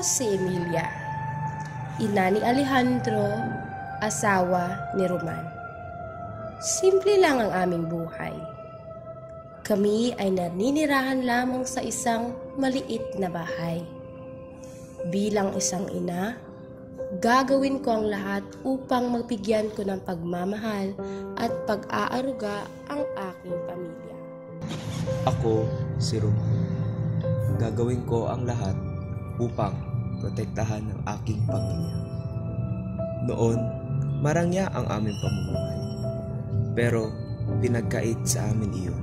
Si Emilia, ina ni Alejandro, asawa ni Roman. Simple lang ang aming buhay. Kami ay naninirahan lamang sa isang maliit na bahay. Bilang isang ina, gagawin ko ang lahat upang magbigyan ko ng pagmamahal at pag-aaruga ang aking pamilya. Ako si Roman. Gagawin ko ang lahat upang protektahan ang aking pamilya. Noon, marangya ang aming pamumuhay. Pero pinagkait sa amin iyon.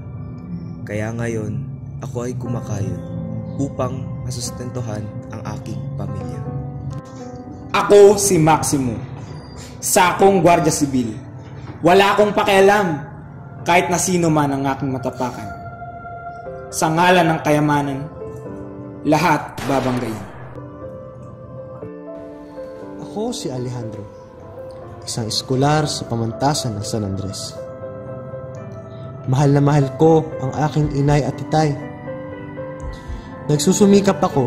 Kaya ngayon, ako ay kumakayod upang masustentuhan ang aking pamilya. Ako si Maximo. Sakong Gwardiya Sibil. Wala akong pakialam kahit na sino man ang aking matapakan. Sa ngalan ng kayamanan, lahat babanggayin. Ako si Alejandro, isang eskular sa pamantasan ng San Andres. Mahal na mahal ko ang aking inay at itay. Nagsusumikap ako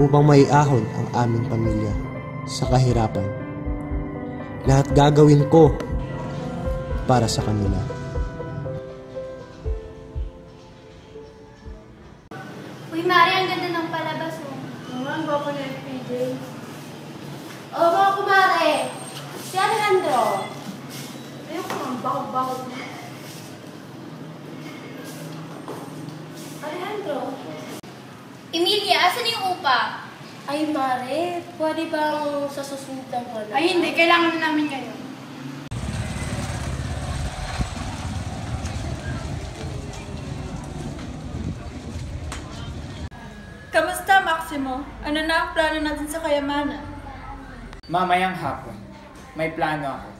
upang maiahon ang aming pamilya sa kahirapan. Lahat gagawin ko para sa kanila. Uy, Mari, ang ganda ng palabas mo. Oo ang gwapo ni FPJ. O mga kumare, si Alejandro, Ayoko nga, bakot-bakot mo. Alejandro, Emilia, asan yung upa? ay Mare, pwede bang sa susunod ng buwan? Ay, hindi. Kailangan na namin kayo. Kamusta, Maximo? Ano na ang plano natin sa kayamanan? Mamayang hapon, may plano ako.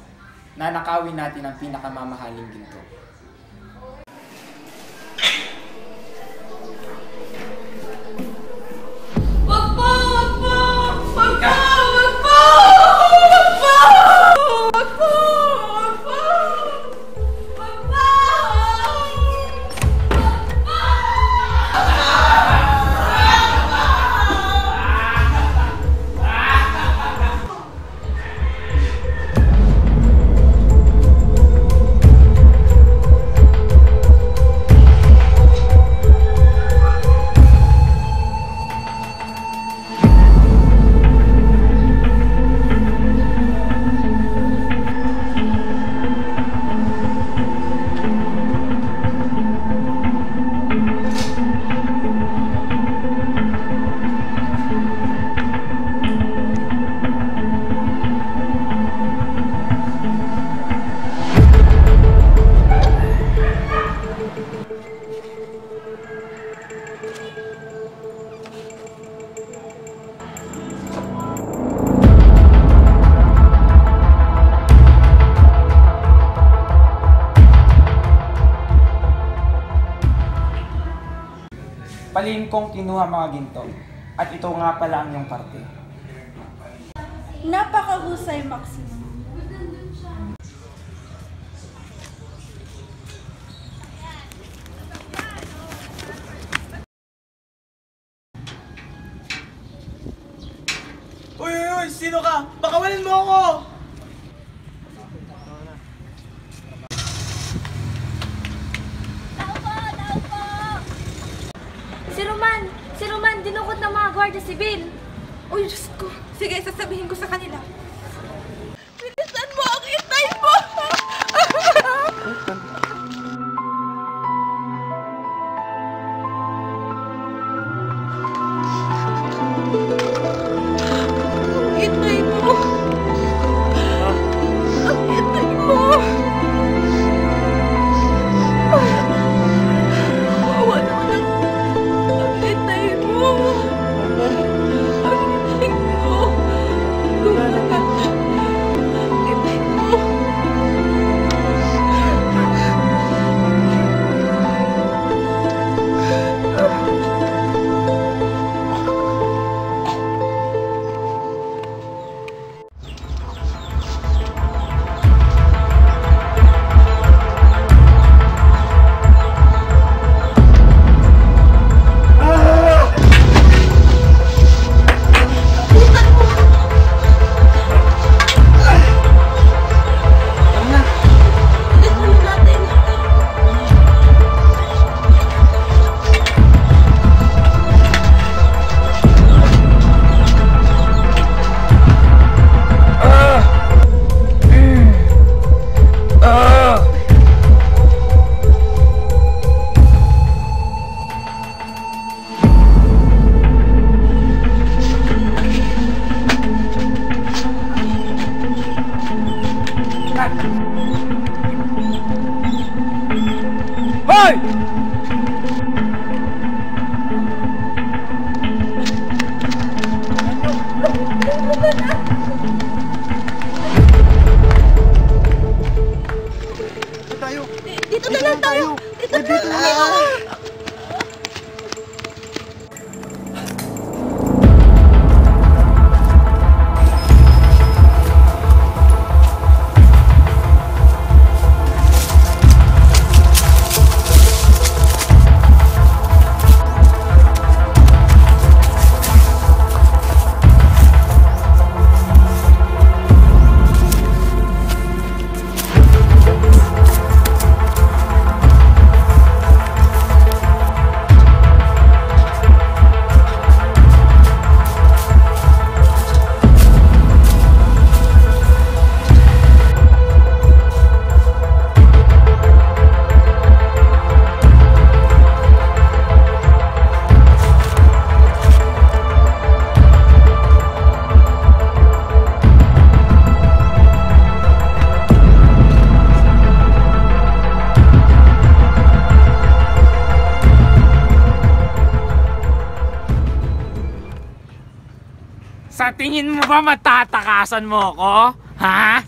Nanakawin natin ang pinakamamahaling ginto. Kong kinuha mga ginto. At ito nga pala ang iyong parte. Napakahusay, Maximo. Uy, uy, uy! Sino ka? Bakawalan mo ako! Tao po! Tao po! Si Roman! Si Roman! Dinukot ng gwardiya sibil! Uy, Diyos ko. Sige, sasabihin ko sa kanila. Hey! Tingin mo ba matatakasan mo ako? Ha?